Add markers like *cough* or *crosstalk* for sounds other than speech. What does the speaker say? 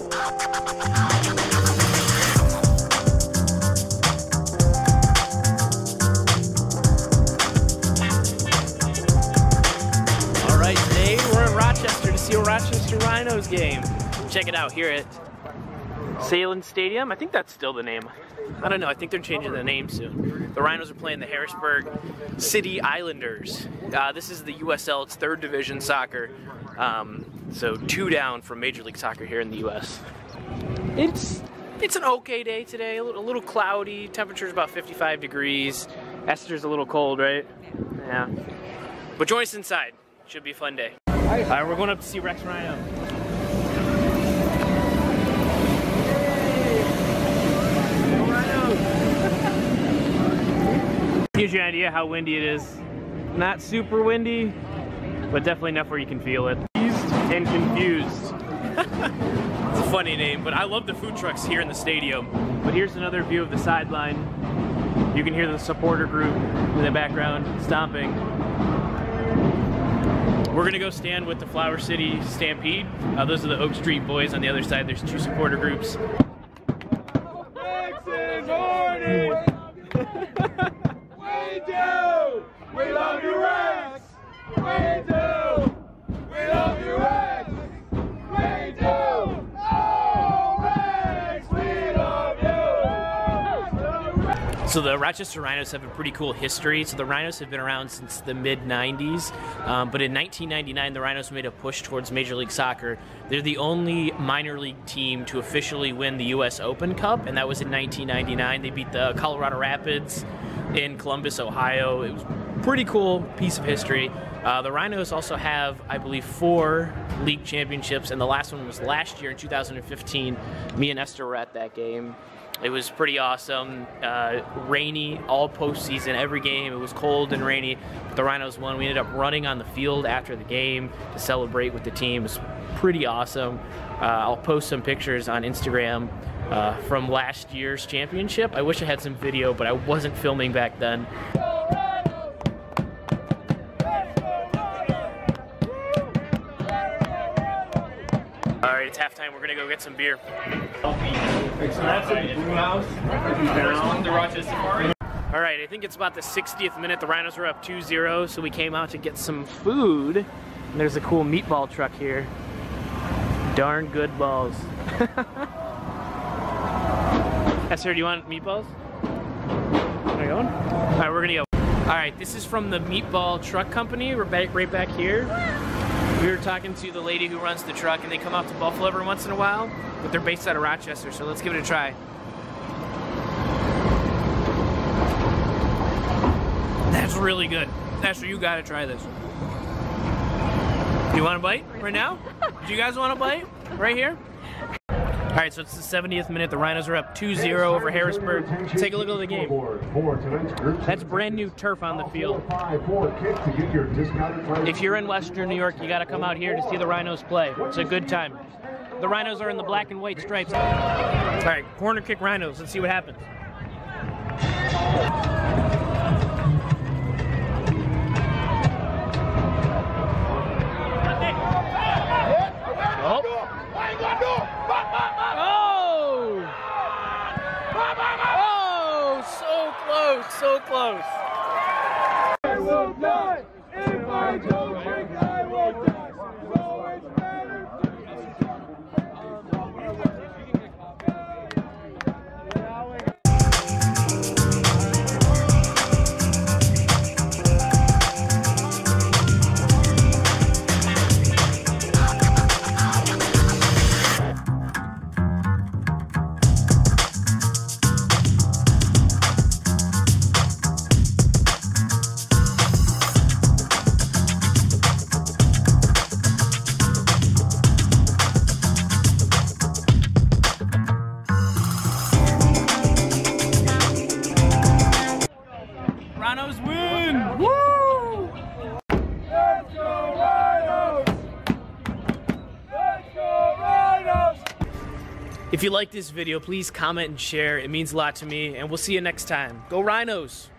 All right, today we're in Rochester to see a Rochester Rhinos game. Check it out here at Sahlen Stadium. I think that's still the name. I don't know. I think they're changing the name soon. The Rhinos are playing the Harrisburg City Islanders. Uh, this is the USL. It's third division soccer. Um, so two down from Major League Soccer here in the US. It's it's an okay day today. A little, a little cloudy. Temperature's about 55 degrees. Esther's a little cold, right? Yeah. But join us inside. Should be a fun day. All right, we're going up to see Rex Rhino. *laughs* Gives you an idea how windy it is. Not super windy, but definitely enough where you can feel it. And confused. *laughs* it's a funny name, but I love the food trucks here in the stadium. But here's another view of the sideline. You can hear the supporter group in the background stomping. We're gonna go stand with the Flower City Stampede. Uh, those are the Oak Street boys on the other side. There's two supporter groups. *laughs* We do! We love you, Rex! We do! We love you, Rex! We do! Oh, Rex! We love you! So the Rochester Rhinos have a pretty cool history. So the Rhinos have been around since the mid 90s, um, but in 1999 the Rhinos made a push towards Major League Soccer. They're the only minor league team to officially win the U.S. Open Cup, and that was in 1999. They beat the Colorado Rapids in Columbus, Ohio. It was a pretty cool piece of history. Uh, the Rhinos also have, I believe, four league championships, and the last one was last year in 2015. Me and Esther were at that game. It was pretty awesome. Uh, rainy all postseason, every game. It was cold and rainy. But the Rhinos won. We ended up running on the field after the game to celebrate with the team. It was pretty awesome. Uh, I'll post some pictures on Instagram uh, from last year's championship. I wish I had some video, but I wasn't filming back then. All right, it's halftime. We're gonna go get some beer. All right, I think it's about the 60th minute. The Rhinos are up 2-0, so we came out to get some food. And there's a cool meatball truck here. Darn good balls. *laughs* Esther, do you want meatballs? Are you going? All right, we're gonna go. All right, this is from the Meatball Truck Company. We're back, right back here. We were talking to the lady who runs the truck, and they come out to Buffalo every once in a while, but they're based out of Rochester, so let's give it a try. That's really good. Esther, you gotta try this. You want a bite right now? Do you guys want a bite right here? All right, so it's the 70th minute. The Rhinos are up 2-0 over Harrisburg. Take a look at the game. That's brand new turf on the field. If you're in Western New York, you got to come out here to see the Rhinos play. It's a good time. The Rhinos are in the black and white stripes. All right, corner kick Rhinos. Let's see what happens. So close. If you like this video, please comment and share. It means a lot to me, and we'll see you next time. Go Rhinos!